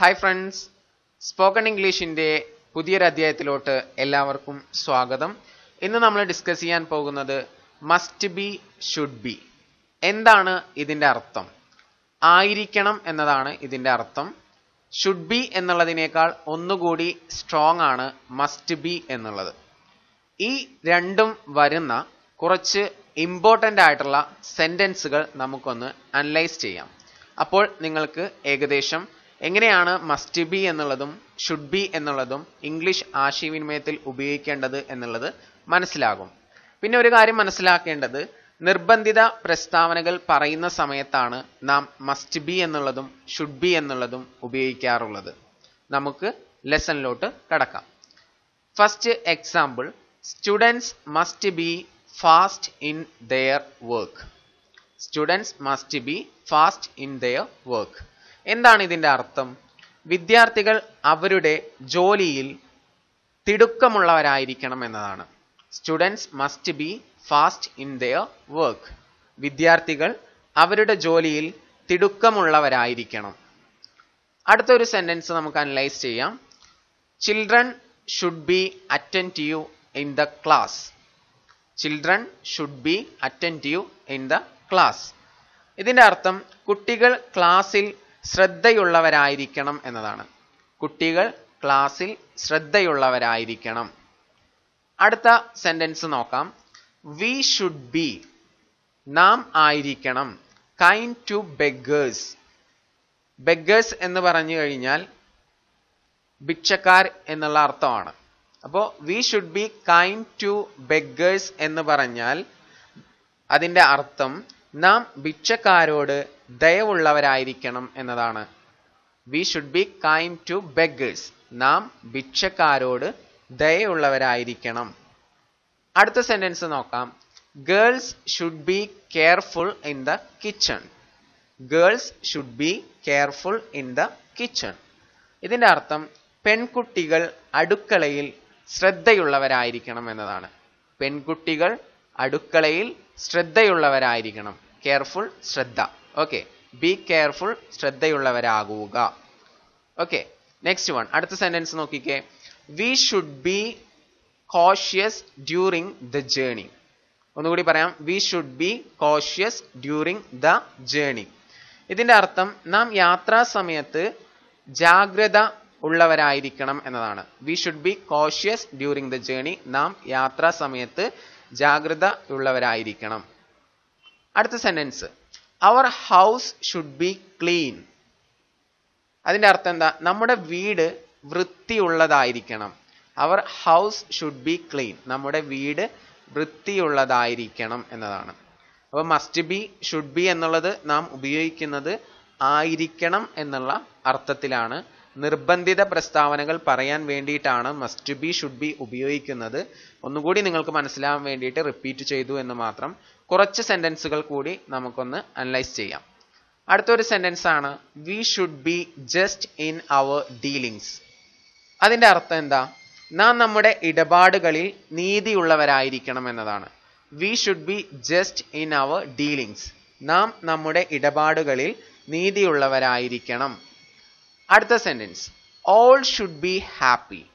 Hi friends spoken ഇംഗ്ലീഷിന്റെ പുതിയൊരധ്യായത്തിലോട്ട് എല്ലാവർക്കും സ്വാഗതം. ഇന്ന് നമ്മൾ ഡിസ്കസ് ചെയ്യാൻ പോകുന്നത് മസ്റ്റ് ബി ഷുഡ് ബി എന്താണ് ഇതിന്റെ അർത്ഥം? ആയിരിക്കണം എന്നതാണ് ഇതിന്റെ അർത്ഥം. ഷുഡ് ബി എന്നുള്ളതിനേക്കാൾ ഒന്നുകൂടി സ്ട്രോങ് ആണ് മസ്റ്റ് ബി എന്നുള്ളത്. ഈ രണ്ടും വരുന്ന കുറച്ച് ഇമ്പോർട്ടന്റ് ആയിട്ടുള്ള സെന്റൻസുകൾ നമുക്കൊന്ന് അനലൈസ് ചെയ്യാം. അപ്പോൾ നിങ്ങൾക്ക് ഏകദേശം എങ്ങനെയാണ് മസ്റ്റ് ബി എന്നുള്ളതും ഷുഡ് ബി എന്നുള്ളതും ഇംഗ്ലീഷ് ആശയവിനിമയത്തിൽ ഉപയോഗിക്കേണ്ടത് എന്നുള്ളത് മനസ്സിലാകും. പിന്നെ ഒരു കാര്യം മനസ്സിലാക്കേണ്ടത് നിർബന്ധിത പ്രസ്താവനകൾ പറയുന്ന സമയത്താണ് നാം മസ്റ്റ് ബി എന്നുള്ളതും ഷുഡ് ബി എന്നുള്ളതും ഉപയോഗിക്കാറുള്ളത്. നമുക്ക് ലെസണിലോട്ട് കടക്കാം. First example students must be fast in their work students must be fast in their work എന്താണ് ഇതിന്റെ അർത്ഥം? വിദ്യാർത്ഥികൾ അവരുടെ ജോലിയിൽ തിടുക്കമുള്ളവരായിരിക്കണം എന്നതാണ്. Students must be fast in their work വിദ്യാർത്ഥികൾ അവരുടെ ജോലിയിൽ തിടുക്കമുള്ളവരായിരിക്കണം. അടുത്തൊരു സെന്റൻസ് നമുക്ക് അനലൈസ് ചെയ്യാം. Children should be attentive in the class children should be attentive in the class ഇതിന്റെ അർത്ഥം കുട്ടികൾ ക്ലാസ്സിൽ ശ്രദ്ധയുള്ളവരായിരിക്കണം എന്നതാണ്. കുട്ടികൾ ക്ലാസ്സിൽ ശ്രദ്ധയുള്ളവരായിരിക്കണം. അടുത്ത സെന്റൻസ് നോക്കാം. വി ഷുഡ് ബി നാം ആയിരിക്കണം. കൈൻഡ് ടു ബെഗേഴ്സ് ബെഗേഴ്സ് എന്ന് പറഞ്ഞു കഴിഞ്ഞാൽ ഭിക്ഷക്കാർ എന്നുള്ള അർത്ഥമാണ്. അപ്പോൾ we should be kind to beggars എന്ന് പറഞ്ഞാൽ അതിന്റെ അർത്ഥം നാം ഭിക്ഷക്കാരോട് ദയവുള്ളവരായിരിക്കണം എന്നതാണ്. We should be kind to beggars നാം ഭിക്ഷക്കാരോട് ദയയുള്ളവരായിരിക്കണം. അടുത്ത സെന്റൻസ് നോക്കാം. Girls should be careful in the kitchen girls should be careful in the kitchen ഇതിന്റെ അർത്ഥം പെൺകുട്ടികൾ അടുക്കളയിൽ ശ്രദ്ധയുള്ളവരായിരിക്കണം എന്നതാണ്. പെൺകുട്ടികൾ അടുക്കളയിൽ ശ്രദ്ധയുള്ളവരായിരിക്കണം. കെയർഫുൾ ശ്രദ്ധ. ഓക്കെ ബി കെയർഫുൾ ശ്രദ്ധയുള്ളവരാകുക. ഓക്കെ നെക്സ്റ്റ് വൺ അടുത്ത സെന്റൻസ് നോക്കിക്കേ. We should be cautious during the journey ഒന്നുകൂടി പറയാം. We should be cautious during the journey ഇതിന്റെ അർത്ഥം നാം യാത്രാ സമയത്ത് ജാഗ്രത ഉള്ളവരായിരിക്കണം എന്നതാണ്. We should be cautious during the journey നാം യാത്രാ സമയത്ത് ജാഗ്രത ഉള്ളവരായിരിക്കണം. അടുത്ത sentence our house should be clean അതിന്റെ അർത്ഥം എന്താ? നമ്മുടെ വീട് വൃത്തിയുള്ളതായിരിക്കണം. Our house should be clean നമ്മുടെ വീട് വൃത്തിയുള്ളതായിരിക്കണം എന്നതാണ്. അപ്പോൾ മസ്റ്റ് ബി ഷുഡ് ബി എന്നുള്ളത് നാം ഉപയോഗിക്കുന്നത് ആയിരിക്കണം എന്നുള്ള അർത്ഥത്തിലാണ്. നിർബന്ധിത പ്രസ്താവനകൾ പറയാൻ വേണ്ടിയിട്ടാണ് മസ്റ്റ് ബി ഷുഡ് ബി ഉപയോഗിക്കുന്നത്. ഒന്നുകൂടി നിങ്ങൾക്ക് മനസ്സിലാവാൻ വേണ്ടിയിട്ട് റിപ്പീറ്റ് ചെയ്തു എന്ന് മാത്രം കുറച്ച് സെന്റൻസുകൾ കൂടി നമുക്കൊന്ന് അനലൈസ് ചെയ്യാം. അടുത്തൊരു സെന്റൻസ് ആണ് we should be just in our dealings അതിന്റെ അർത്ഥം എന്താ? നാം നമ്മുടെ ഇടപാടുകളിൽ നീതിയുള്ളവരായിരിക്കണം എന്നതാണ്. We should be just in our dealings നാം നമ്മുടെ ഇടപാടുകളിൽ നീതിയുള്ളവരായിരിക്കണം. അടുത്ത sentence all should be happy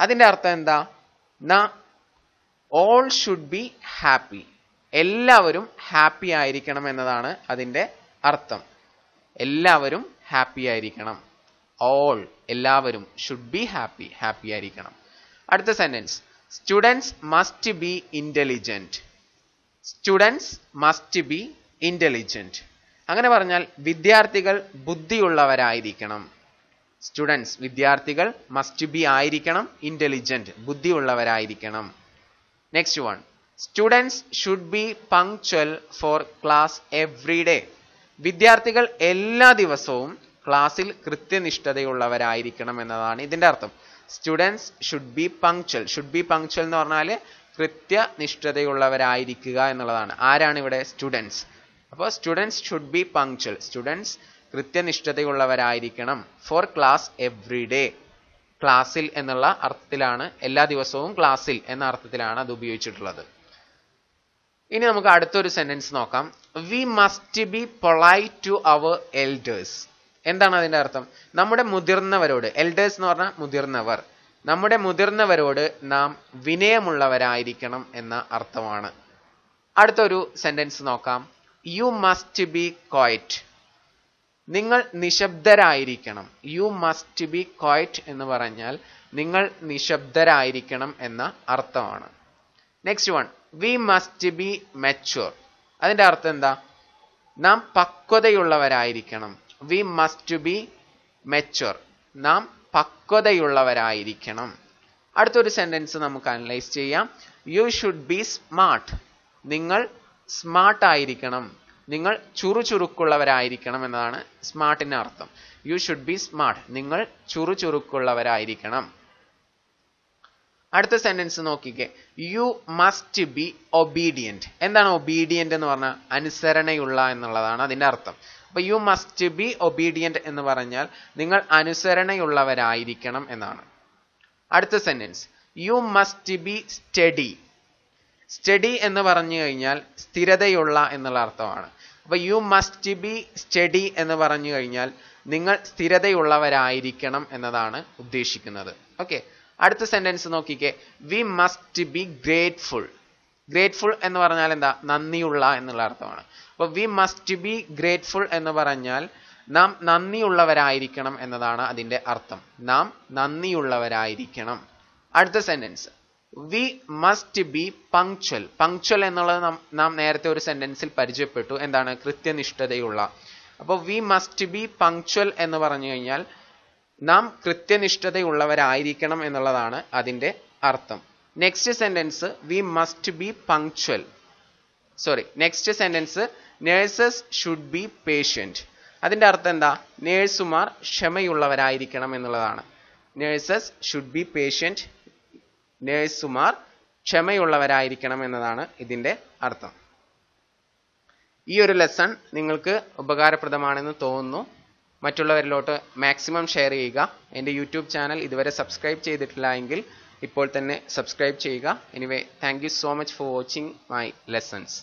അതിന്റെ അർത്ഥം എന്താ? ഓൾ ഷുഡ് ബി ഹാപ്പി എല്ലാവരും ഹാപ്പി ആയിരിക്കണം എന്നതാണ് അതിന്റെ അർത്ഥം. എല്ലാവരും ഹാപ്പി ആയിരിക്കണം. ഓൾ എല്ലാവരും ഷുഡ് ബി ഹാപ്പി ഹാപ്പി ആയിരിക്കണം. അടുത്ത sentence students must be intelligent students must be intelligent അങ്ങനെ പറഞ്ഞാൽ വിദ്യാർത്ഥികൾ ബുദ്ധിയുള്ളവരായിരിക്കണം. സ്റ്റുഡൻസ് വിദ്യാർത്ഥികൾ മസ്റ്റ് ബി ആയിരിക്കണം intelligent ബുദ്ധിയുള്ളവരായിരിക്കണം. Next one students should be punctual for class every day വിദ്യാർത്ഥികൾ എല്ലാ ദിവസവും ക്ലാസ്സിൽ കൃത്യനിഷ്ഠതയുള്ളവരായിരിക്കണം എന്നതാണ് ഇതിന്റെ അർത്ഥം. Students should be punctual should be punctual എന്ന് പറഞ്ഞാൽ കൃത്യനിഷ്ഠതയുള്ളവരായിരിക്കുക എന്നുള്ളതാണ്. ആരാണ് ഇവിടെ? സ്റ്റുഡൻസ് അപ്പോൾ students should be punctual students കൃത്യനിഷ്ഠതയുള്ളവരായിരിക്കണം for class every day ക്ലാസ്സിൽ എന്നുള്ള അർത്ഥത്തിലാണ് എല്ലാ ദിവസവും ക്ലാസ്സിൽ എന്ന അർത്ഥത്തിലാണ് അത് ഉപയോഗിച്ചിട്ടുള്ളത്. ഇനി നമുക്ക് അടുത്തൊരു സെന്റൻസ് നോക്കാം. We must be polite to our elders എന്താണ് അതിന്റെ അർത്ഥം? നമ്മുടെ മുതിർന്നവരോട് എൽഡേഴ്സ് എന്ന് പറഞ്ഞാൽ മുതിർന്നവർ. നമ്മുടെ മുതിർന്നവരോട് നാം വിനയമുള്ളവരായിരിക്കണം എന്ന അർത്ഥമാണ്. അടുത്തൊരു സെന്റൻസ് നോക്കാം. യു മസ്റ്റ് ബി കോയറ്റ് നിങ്ങൾ നിശബ്ദരായിരിക്കണം. യു മസ്റ്റ് ബി കോയറ്റ് എന്ന് പറഞ്ഞാൽ നിങ്ങൾ നിശബ്ദരായിരിക്കണം എന്ന അർത്ഥമാണ്. Next one we must be mature അതിന്റെ അർത്ഥം എന്താ? നാം പക്വതയുള്ളവരായിരിക്കണം. വി മസ്റ്റ് ബി മെച്ചുർ നാം പക്വതയുള്ളവരായിരിക്കണം. അടുത്തൊരു സെന്റൻസ് നമുക്ക് അനലൈസ് ചെയ്യാം. യു ഷുഡ് ബി സ്മാർട്ട് നിങ്ങൾ സ്മാർട്ട് ആയിരിക്കണം. നിങ്ങൾ ചുറുചുറുക്കുള്ളവരായിരിക്കണം എന്നതാണ് സ്മാർട്ടിന്റെ അർത്ഥം. യു ഷുഡ് ബി സ്മാർട്ട് നിങ്ങൾ ചുറുചുറുക്കുള്ളവരായിരിക്കണം. അടുത്ത സെന്റൻസ് നോക്കിക്കേ. യു മസ്റ്റ് ബി ഒബീഡിയന്റ് എന്താണ് ഒബീഡിയന്റ് എന്ന് പറഞ്ഞാൽ അനുസരണയുള്ള എന്നുള്ളതാണ് അതിന്റെ അർത്ഥം. അപ്പൊ യു മസ്റ്റ് ബി ഒബീഡിയന്റ് എന്ന് പറഞ്ഞാൽ നിങ്ങൾ അനുസരണയുള്ളവരായിരിക്കണം എന്നാണ്. അടുത്ത sentence you must be study study എന്ന് പറഞ്ഞു കഴിഞ്ഞാൽ സ്ഥിരതയുള്ള എന്നുള്ള അർത്ഥമാണ്. അപ്പൊ യു മസ്റ്റ് ബി സ്റ്റഡി എന്ന് പറഞ്ഞു കഴിഞ്ഞാൽ നിങ്ങൾ സ്ഥിരതയുള്ളവരായിരിക്കണം എന്നതാണ് ഉദ്ദേശിക്കുന്നത്. ഓക്കെ അടുത്ത സെന്റൻസ് നോക്കിക്കേ. We must be grateful grateful എന്ന് പറഞ്ഞാൽ എന്താ? നന്ദിയുള്ള എന്നുള്ള അർത്ഥമാണ്. അപ്പോൾ വി മസ്റ്റ് ബി ഗ്രേറ്റ്ഫുൾ എന്ന് പറഞ്ഞാൽ നാം നന്ദിയുള്ളവരായിരിക്കണം എന്നതാണ് അതിന്റെ അർത്ഥം. നാം നന്ദിയുള്ളവരായിരിക്കണം. അടുത്ത sentence we must be punctual punctual എന്നുള്ളത് നാം നേരത്തെ ഒരു സെന്റൻസിൽ പരിചയപ്പെട്ടു. എന്താണ്? കൃത്യനിഷ്ഠതയുള്ള. അപ്പോൾ വി മസ്റ്റ് ബി പങ്ക്ച്വൽ എന്ന് പറഞ്ഞു കഴിഞ്ഞാൽ നാം കൃത്യനിഷ്ഠതയുള്ളവരായിരിക്കണം എന്നുള്ളതാണ് അതിന്റെ അർത്ഥം. Next sentence we must be punctual sorry next sentence nurses should be patient അതിന്റെ അർത്ഥം എന്താ? നേഴ്സുമാർ ക്ഷമയുള്ളവരായിരിക്കണം എന്നുള്ളതാണ്. നേഴ്സസ് ഷുഡ് ബി പേഷ്യന്റ് നേഴ്സുമാർ ക്ഷമയുള്ളവരായിരിക്കണം എന്നതാണ് ഇതിന്റെ അർത്ഥം. ഈ ഒരു ലെസൺ നിങ്ങൾക്ക് ഉപകാരപ്രദമാണെന്ന് തോന്നുന്നു. മറ്റുള്ളവരിലോട്ട് മാക്സിമം ഷെയർ ചെയ്യുക. എന്റെ യൂട്യൂബ് ചാനൽ ഇതുവരെ സബ്സ്ക്രൈബ് ചെയ്തിട്ടില്ല എങ്കിൽ ഇപ്പോൾ തന്നെ സബ്സ്ക്രൈബ് ചെയ്യുക. Anyway thank you so much for watching my lessons